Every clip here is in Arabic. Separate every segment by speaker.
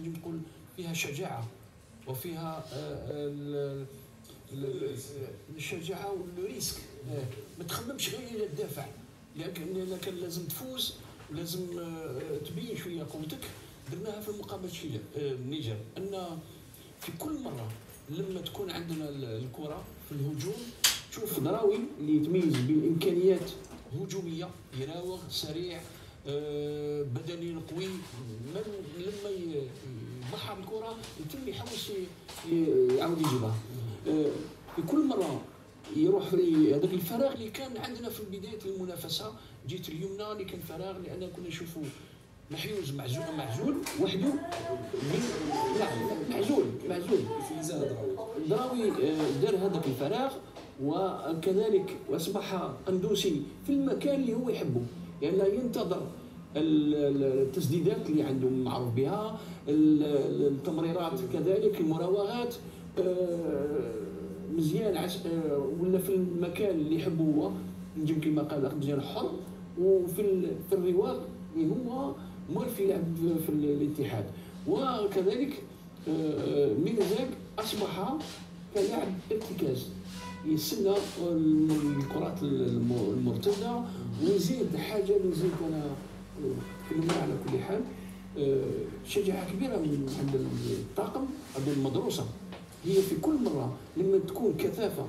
Speaker 1: تنجم تقول فيها شجاعة وفيها آه، ال- الشجاعة وال risque. آه، ما تخممش غير إلى الدافع. لكن لأنك لازم تفوز ولازم آه، تبين شوية قوتك. درناها في مقابله آه، النيجر أن في كل مرة لما تكون عندنا ال- الكرة في الهجوم تشوف دراوي اللي يتميز بالإمكانيات هجومية يراوغ سريع آه، بدني قوي من لما يضحى بالكرة يتم يحوس ي- ي- يعاود يجيبها. آه، في كل مرة يروح هذاك الفراغ اللي كان عندنا في بداية المنافسة جيت اليمنى اللي كان فراغ لأن كنا نشوفوا محيوز معزول معزول وحده نعم معزول معزول.
Speaker 2: دراوي.
Speaker 1: آه، دار هذاك الفراغ وكذلك واصبح قندوسي في المكان اللي هو يحبه. لأن يعني ينتظر ال- ال- التسديدات اللي عنده معروف بها ال- ال- التمريرات كذلك المراوغات. آه، مزيان عس- آه، ولا في المكان اللي يحبه هو. نجم كما قال مزيان حر. وفي ال- في الرواق اللي هو يلعب في ال- الاتحاد. وكذلك آه، ميرزاك أصبح كلاعب ارتكاز. يستنى الكرات الم- المرتدة ويزيد حاجة يزيد أنا تكلمنا على كل حال آه، شجاعة كبيرة من عند الطاقم عند المدروسه هي في كل مرة لما تكون كثافة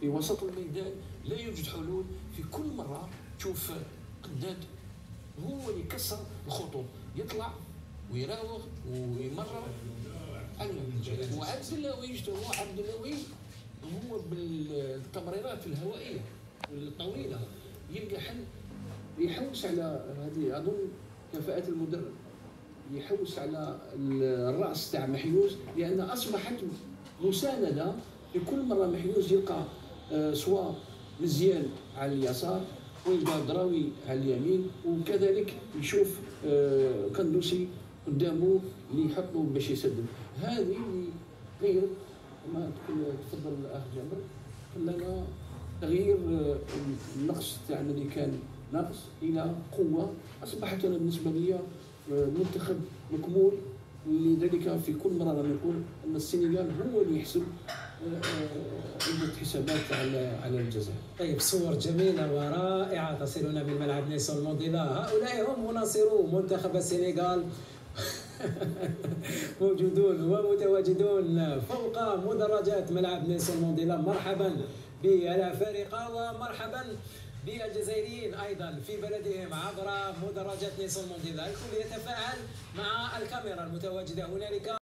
Speaker 1: في وسط الميدان لا يوجد حلول في كل مرة تشوف قداد هو اللي يكسر الخطوط. يطلع ويراوغ ويمرر. وعبد اللوي هو عبد اللوي هو بالتمريرات الهوائية الطويلة. يلقى حل يحوس على هذه أظن كفاءة المدرب. يحوس على الرأس تاع محيوز لأن أصبحت مساندة. في كل مرة محيوز يلقى آه، سواء مزيان على اليسار ويلقى دراوي على اليمين وكذلك يشوف آه، قندوسي قدامه اللي يحطه باش يسدد. هذه اللي غير ما تفضل الأخ جابر. خلانا تغيير آه، النقص تاعنا اللي كان ناقص إلى قوة. أصبحت أنا بالنسبة لي آه، منتخب مكمول لذلك في كل مرة لما نقول أن السنغال هو اللي يحسب آه، عدة حسابات على على الجزائر.
Speaker 3: طيب صور جميلة ورائعة تصلنا من ملعب نيسون مونديلا. هؤلاء هم مناصرو منتخب السنغال. موجودون ومتواجدون فوق مدرجات ملعب نيسون مونديلا. مرحبا بالأفارقة ومرحبا بالجزائريين أيضا في بلدهم عبر مدرجات نيسون مونديلا. الكل يتفاعل مع الكاميرا المتواجدة هنالك.